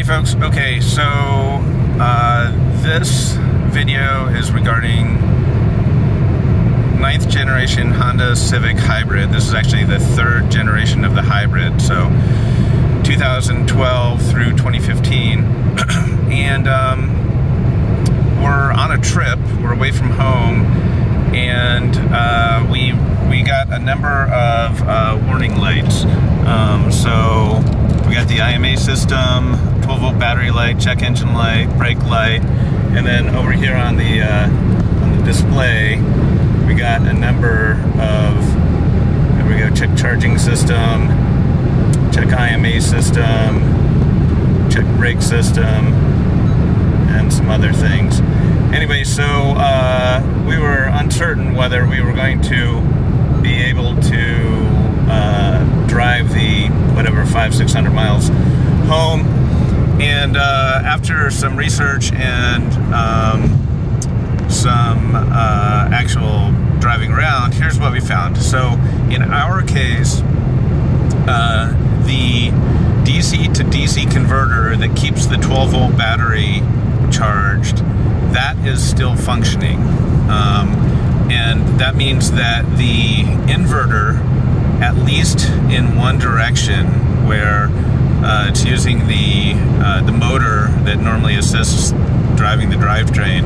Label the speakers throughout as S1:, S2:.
S1: Howdy folks. Okay, so uh, this video is regarding ninth generation Honda Civic Hybrid. This is actually the third generation of the hybrid, so 2012 through 2015. and um, we're on a trip, we're away from home, and uh, we, we got a number of uh, warning lights. Um, so we got the IMA system, 12 volt battery light, check engine light, brake light, and then over here on the, uh, on the display, we got a number of, there we go, check charging system, check IMA system, check brake system, and some other things. Anyway, so uh, we were uncertain whether we were going to be able to uh, drive the whatever five six hundred miles home. And uh, after some research and um, some uh, actual driving around here's what we found. So in our case uh, the DC to DC converter that keeps the 12 volt battery charged that is still functioning. Um, and that means that the inverter in one direction where uh, it's using the uh, the motor that normally assists driving the drivetrain.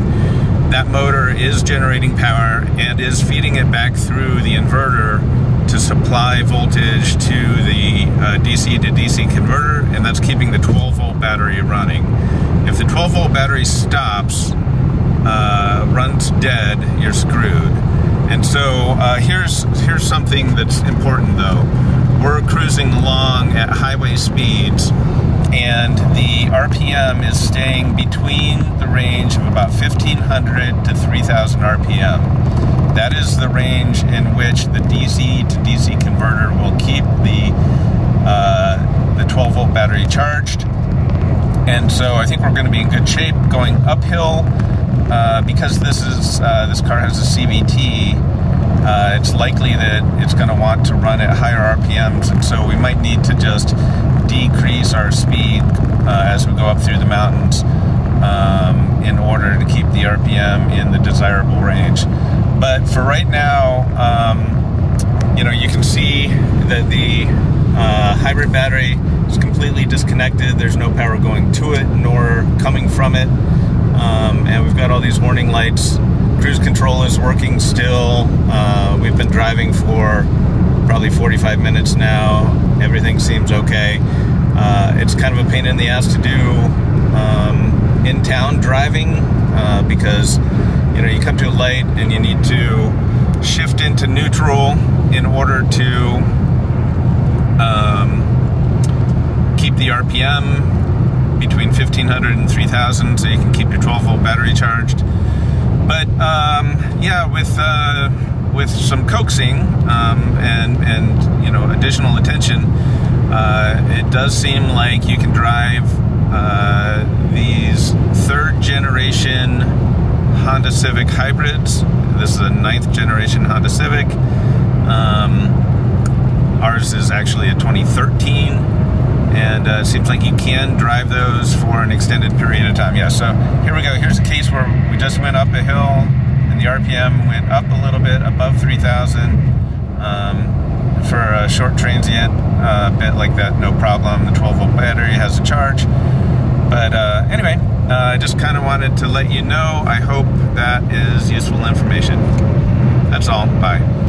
S1: That motor is generating power and is feeding it back through the inverter to supply voltage to the uh, DC to DC converter, and that's keeping the 12 volt battery running. If the 12 volt battery stops, uh, runs dead, you're screwed. And so uh, here's here's something that's important though. Cruising along at highway speeds, and the RPM is staying between the range of about 1500 to 3000 RPM. That is the range in which the DC to DC converter will keep the uh, the 12 volt battery charged. And so I think we're going to be in good shape going uphill uh, because this is uh, this car has a CVT, uh, it's likely that it's going to want to run at higher RPMs, and so we might need to just decrease our speed uh, as we go up through the mountains um, in order to keep the RPM in the desirable range. But for right now, um, you know, you can see that the uh, hybrid battery is completely disconnected. There's no power going to it nor coming from it. Um, and we've got all these warning lights. Cruise control is working still. Uh, we've been driving for probably 45 minutes now. Everything seems okay. Uh, it's kind of a pain in the ass to do um, in town driving uh, because you know you come to a light and you need to shift into neutral in order to um, keep the RPM between 1500 and 3000 so you can keep your 12 volt battery charged. But um, yeah, with uh, with some coaxing um, and and you know additional attention, uh, it does seem like you can drive uh, these third generation Honda Civic hybrids. This is a ninth generation Honda Civic. Um, ours is actually a 2013 and uh, it seems like you can drive those for an extended period of time. Yeah, so here we go. Here's a case where we just went up a hill and the RPM went up a little bit above 3,000 um, for a short transient uh, bit like that, no problem. The 12 volt battery has a charge. But uh, anyway, uh, I just kind of wanted to let you know. I hope that is useful information. That's all. Bye.